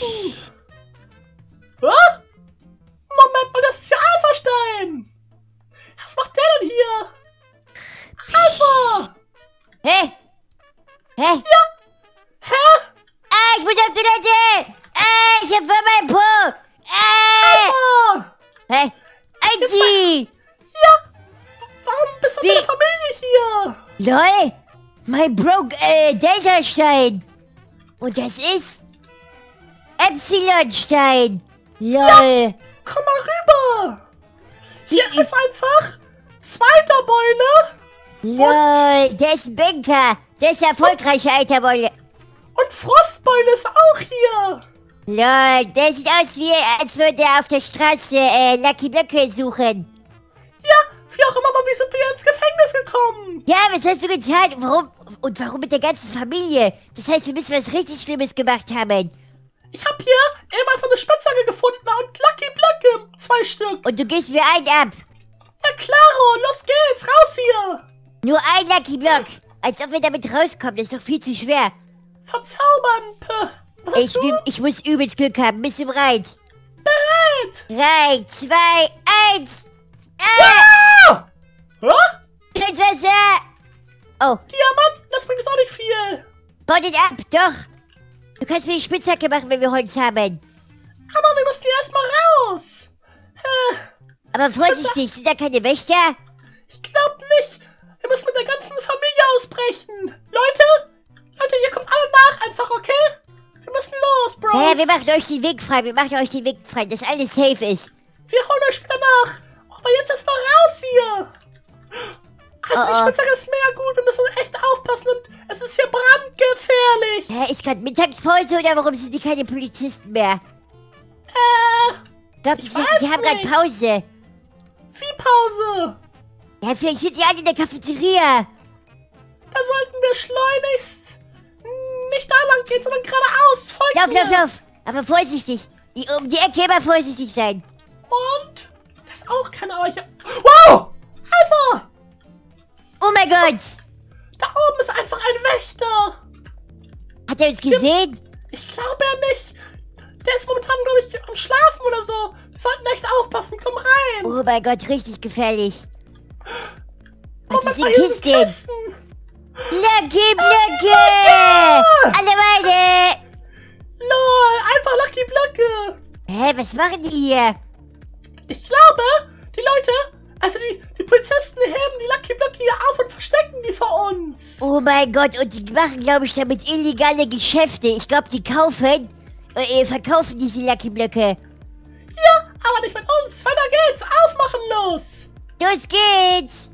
wecken. Hä? Moment mal, das ist ja Alpha-Stein. Was macht der denn hier? Alpha! Hä? Hä? Hä? Ah, ich muss auf Toilette! Ah, ich hab voll mein Po! Ah! Alpha! Hä? Einzieh! Ja! Warum bist du mit Wie? der Familie hier? LOL! Mein Broke, äh, Delta-Stein! Und das ist... Epsilon-Stein! LOL! Komm mal rüber! Hier Wie- ist einfach zweiter Beule LOL! Der ist ein Banker! Der ist erfolgreicher, alter Bolle! und Frostbeule ist auch hier. LOL! Der sieht aus wie, als würde er auf der Straße, äh, Lucky Blöcke suchen! Ja, wie auch immer, aber wie sind wir ins Gefängnis gekommen? Ja, was hast du getan? Warum? Und warum mit der ganzen Familie? Das heißt, wir müssen was richtig Schlimmes gemacht haben. Ich habe hier eben einfach eine Spitzhacke gefunden und Lucky Blöcke, zwei Stück. Und du gibst mir einen ab. Ja, klaro, los geht's, raus hier. Nur ein Lucky Block. Als ob wir damit rauskommen. Das ist doch viel zu schwer. Verzaubern, P. Was Ich, du? ich muss übelst Glück haben. Bist du bereit? Bereit. Drei, zwei, eins. Ah! Hä? Prinzesse! Oh, Diamanten, das bringt uns auch nicht viel. bottet ab, doch. Du kannst mir die Spitzhacke machen, wenn wir Holz haben. Aber wir müssen hier erstmal raus. Aber vorsichtig, sind da keine Wächter? ich glaub nicht. Wir müssen mit der ganzen Familie ausbrechen. Leute, Leute, ihr kommt alle nach einfach, okay? Wir müssen los, Bros. Hä, wir machen euch den Weg frei. Wir machen euch den Weg frei, dass alles safe ist. Wir holen euch später nach. Aber jetzt erstmal raus hier. Alter, Oh, oh. Ist mega gut. Wir müssen echt aufpassen und es ist hier brandgefährlich. Hä, ist gerade Mittagspause oder warum sind die keine Polizisten mehr? Äh, Ich glaube, die, Ich weiß die haben gerade. Pause. wie Pause. Ja, vielleicht sind die alle in der Cafeteria. Dann sollten wir schleunigst nicht da lang gehen, sondern geradeaus. Folgt Lauf, mir. lauf, lauf. Aber vorsichtig. Die- Um die Ecke immer vorsichtig sein. Und? Das ist auch aber hier... Wow! Oh mein Gott. Da oben ist einfach ein Wächter. Hat er uns gesehen? Ich glaube ja nicht. Der ist momentan, glaube ich, am Schlafen oder so. Wir sollten echt aufpassen. Komm rein. Oh mein Gott, richtig gefährlich. Was Moment ist in? Kisten. Lucky Blöcke! Alle beide! Lol, einfach Lucky Blöcke. Hä, was machen die hier? Ich glaube, die Leute, also die, die Polizisten heben die Lucky Blöcke hier auf und verstecken die vor uns. Oh mein Gott, und die machen, glaube ich, damit illegale Geschäfte. Ich glaube, die kaufen, äh, verkaufen diese Lucky Blöcke. Ja, aber nicht mit uns. Weiter geht's. Aufmachen los. Los geht's!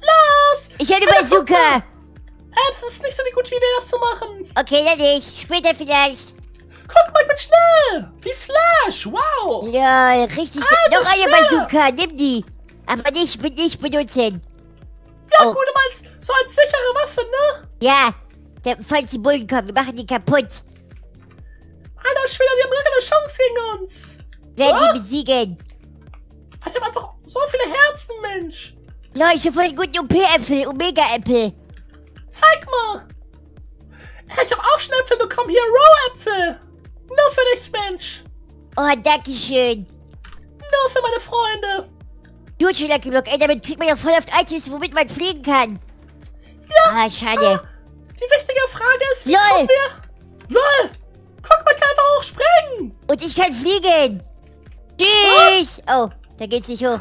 Los. Ich guck Bazooka! Äh, das ist nicht so eine gute Idee, das zu machen. Okay, dann nicht. Später vielleicht. Guck mal, ich bin schnell. Wie Flash. Wow. Lol, richtig. Alter Noch eine. Bazooka, nimm die. Aber nicht, nicht benutzen. Ja, Oh. gut, du meinst so als sichere Waffe, ne? Ja, falls die Bullen kommen, wir machen die kaputt. Alter Schwede, die haben gar keine Chance gegen uns. Werden Ah. die besiegen. Die haben einfach so viele Herzen, Mensch. Ich hab voll guten OP-Äpfel, Omega-Äpfel. Zeig mal. Ich habe auch schon Äpfel bekommen. Hier, Row-Äpfel. Nur für dich, Mensch. Oh, danke schön. Nur für meine Freunde. Schön, Lucky Block. Ey, damit kriegt man ja voll oft Items, womit man fliegen kann. Ja. Ah, schade. Die wichtige Frage ist, wie Lol. kommen wir... Lol! Guck mal, ich kann einfach hochspringen! Und ich kann fliegen. Tschüss. Oh, da geht's nicht hoch.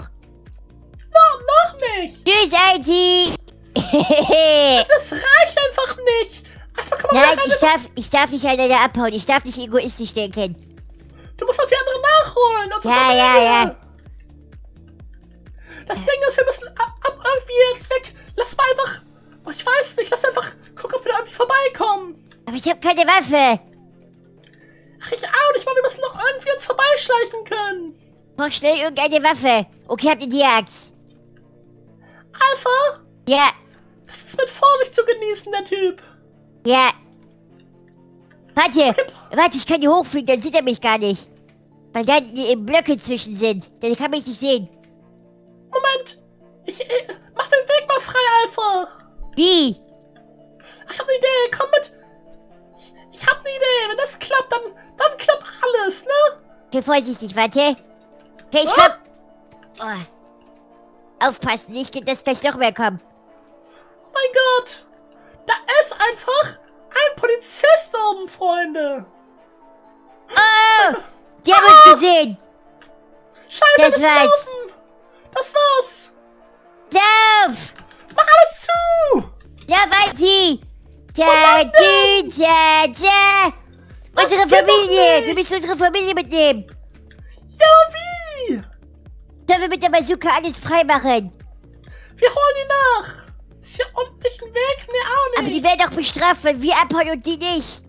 No, noch nicht! Tschüss, IT. Das reicht einfach nicht! Einfach komm mal Nein, ich darf, ich darf nicht einander abhauen. Ich darf nicht egoistisch denken. Du musst auch die anderen nachholen! Ja, ja, ja. Das Ding ist, wir müssen ab, ab irgendwie jetzt weg. Lass mal einfach. Oh, ich weiß nicht, lass einfach gucken, ob wir da irgendwie vorbeikommen. Aber ich habe keine Waffe. Ach, ich auch nicht, mal wir müssen noch irgendwie jetzt vorbeischleichen können. Brauch schnell irgendeine Waffe. Okay, habt ihr die Axt? Alpha, Ja, das ist mit Vorsicht zu genießen, der Typ. ja. Warte, warte, ich kann hier hochfliegen, dann sieht er mich gar nicht. Weil da die Blöcke zwischen sind. Dann kann mich nicht sehen. Moment. Ich, äh, mach den Weg mal frei, Alpha. Wie? Ich hab eine Idee, komm mit. Ich, ich hab eine Idee, wenn das klappt, dann, dann klappt alles, ne? Okay, vorsichtig, warte. Okay, ich Ah! komm. Oh. Aufpassen, nicht, dass gleich noch mehr kommen. Oh mein Gott. Da ist einfach ein Polizist oben, Freunde. Oh! Die haben uns gesehen! Scheiße, Das das war's. laufen. Das war's. Lauf! Mach alles zu. Lauf, Alti! Da, du, da, da! Unsere Familie! Wir müssen unsere Familie mitnehmen! Ja, wie? Sollen wir mit der Bazooka alles freimachen? Wir holen die nach. Ist nicht ein Weg? Nee, auch Aber nicht. die werden doch bestraft, wenn wir abhauen und die nicht.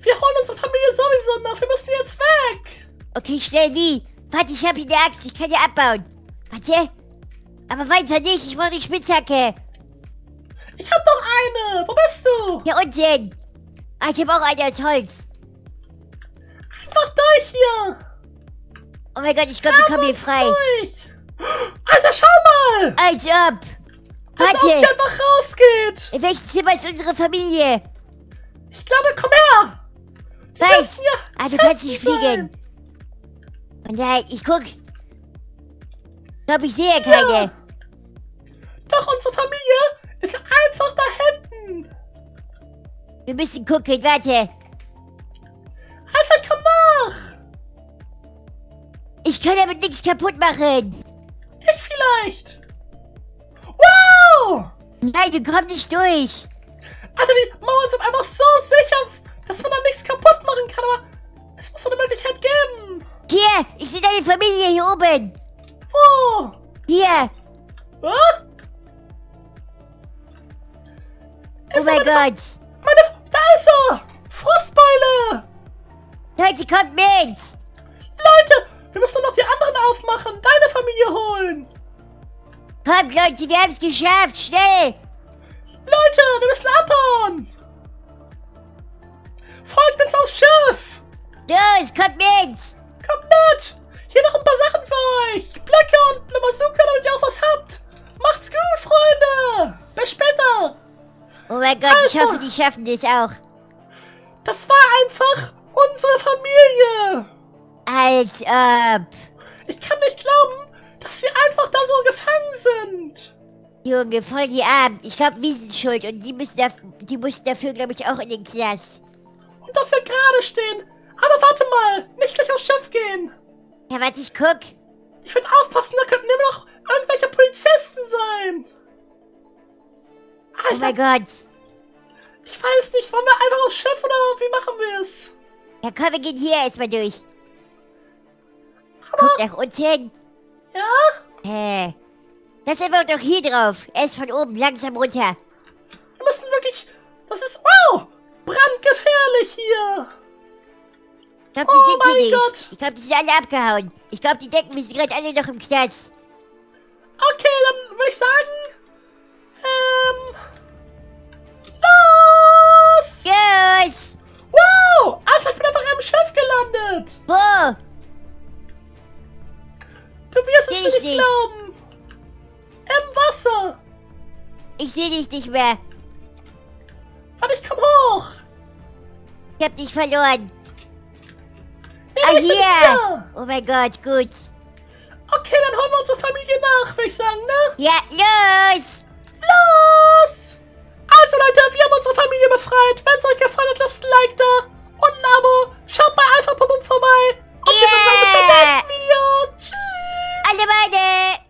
Wir holen unsere Familie sowieso noch. Wir müssen jetzt weg. Okay, schnell wie? Warte, ich habe hier eine Axt, ich kann die abbauen. Warte. Aber weiter nicht, ich brauche die Spitzhacke. Ich hab doch eine. Wo bist du? Hier unten. Ah, ich habe auch eine aus Holz. Einfach durch hier. Oh mein Gott, ich glaube, wir kommen hier frei. Durch. Alter, schau mal. Als ob. Als ob sie einfach rausgeht. In welchem Zimmer ist unsere Familie? Ich glaube, komm her. Die Weiß. ja Ah, du kannst nicht fliegen. sein. Oh nein, ich guck. Ich glaube, ich sehe keine. Doch, unsere Familie ist einfach da hinten. Wir müssen gucken, warte. Alpha, ich komm nach. Ich kann damit nichts kaputt machen. Ich vielleicht. Wow. Nein, du kommst nicht durch. Alter, die Mauern sind einfach so sicher, dass man da nichts kaputt machen kann, aber es muss so eine Möglichkeit geben. Hier, ich sehe deine Familie hier oben. Wo? Hier. Hä? Oh mein Gott. Meine, da ist er! Frostbeule! Leute, kommt mit. Leute, wir müssen noch die anderen aufmachen, deine Familie holen! Kommt, Leute, wir haben es geschafft. Schnell. Leute, wir müssen abhauen! Folgt uns aufs Schiff! Los. Kommt mit! Eine Bazooka, damit ihr auch was habt! Macht's gut, Freunde! Bis später! Oh mein Gott, ich Alter. hoffe, die schaffen das auch. Das war einfach unsere Familie! Als ob. Ich kann nicht glauben, dass sie einfach da so gefangen sind! Junge, voll die Armen. Ich glaube, wir sind schuld und die müssen, daf die müssen dafür, glaube ich, auch in den Knast. Und dafür gerade stehen! Aber warte mal! Nicht gleich aufs Schiff gehen! Ja, warte, ich guck. Ich würde aufpassen, da könnten immer noch irgendwelche Polizisten sein! Oh Alter, mein Gott. ich weiß nicht, wollen wir einfach aufs Schiff oder wie machen wir es? Ja, komm, wir gehen hier erstmal durch. Guck nach unten. Ja? Hä? Das ist einfach doch hier drauf. Erst von oben langsam runter. Wir müssen wirklich... Das ist... Wow! Brandgefährlich hier! Ich glaube, die Oh sind hier mein nicht. Gott. Ich glaube, die sind alle abgehauen. Ich glaube, die denken, wir sind gerade alle noch im Knast. Okay, dann würde ich sagen... Ähm... Los! Tschüss! Wow! Alter, ich bin einfach im Schiff gelandet! Wo? Du wirst es Seh ich nicht nicht. glauben! Im Wasser! Ich sehe dich nicht mehr. Warte, ich komm hoch! Ich hab dich verloren. Ah, hier! Oh mein Gott, gut. Okay, dann holen wir unsere Familie nach, würde ich sagen, ne? Ja, los! Los! Also Leute, wir haben unsere Familie befreit. Wenn es euch gefallen hat, lasst ein Like da und ein Abo. Schaut bei Alpha Pum Pum vorbei. Und yeah. wir sehen uns beim nächsten Video. Tschüss! Alle beide!